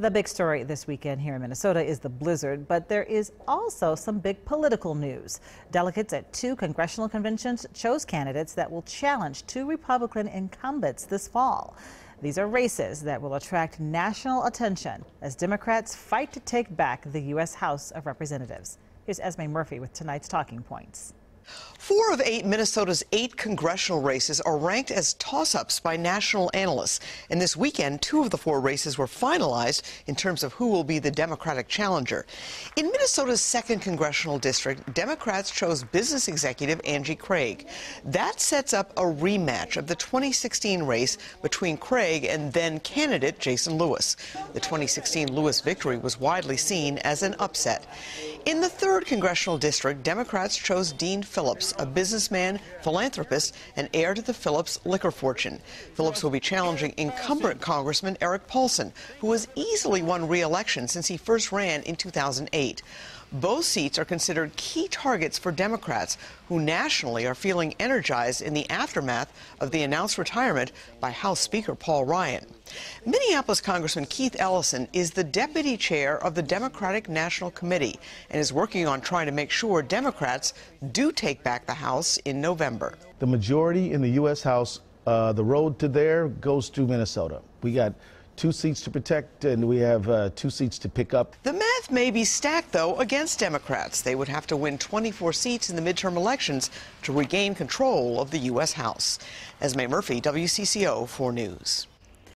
The big story this weekend here in Minnesota is the blizzard, but there is also some big political news. Delegates at two congressional conventions chose candidates that will challenge two Republican incumbents this fall. These are races that will attract national attention as Democrats fight to take back the U.S. House of Representatives. Here's Esme Murphy with tonight's talking points. Four of eight Minnesota's eight congressional races are ranked as toss ups by national analysts. And this weekend, two of the four races were finalized in terms of who will be the Democratic challenger. In Minnesota's second congressional district, Democrats chose business executive Angie Craig. That sets up a rematch of the 2016 race between Craig and then candidate Jason Lewis. The 2016 Lewis victory was widely seen as an upset. In the third congressional district, Democrats chose Dean Phillips, a businessman, philanthropist, and heir to the Phillips liquor fortune. Phillips will be challenging incumbent Congressman Erik Paulsen, who has easily won re-election since he first ran in 2008. Both seats are considered key targets for Democrats, who nationally are feeling energized in the aftermath of the announced retirement by House Speaker Paul Ryan. Minneapolis Congressman Keith Ellison is the deputy chair of the Democratic National Committee and is working on trying to make sure Democrats do take back the House in November. The majority in the U.S. House, uh, the road to there goes to Minnesota. We got two seats to protect, and we have uh, two seats to pick up. The math may be stacked, though, against Democrats. They would have to win 24 seats in the midterm elections to regain control of the U.S. House. Esme Murphy, WCCO 4 News.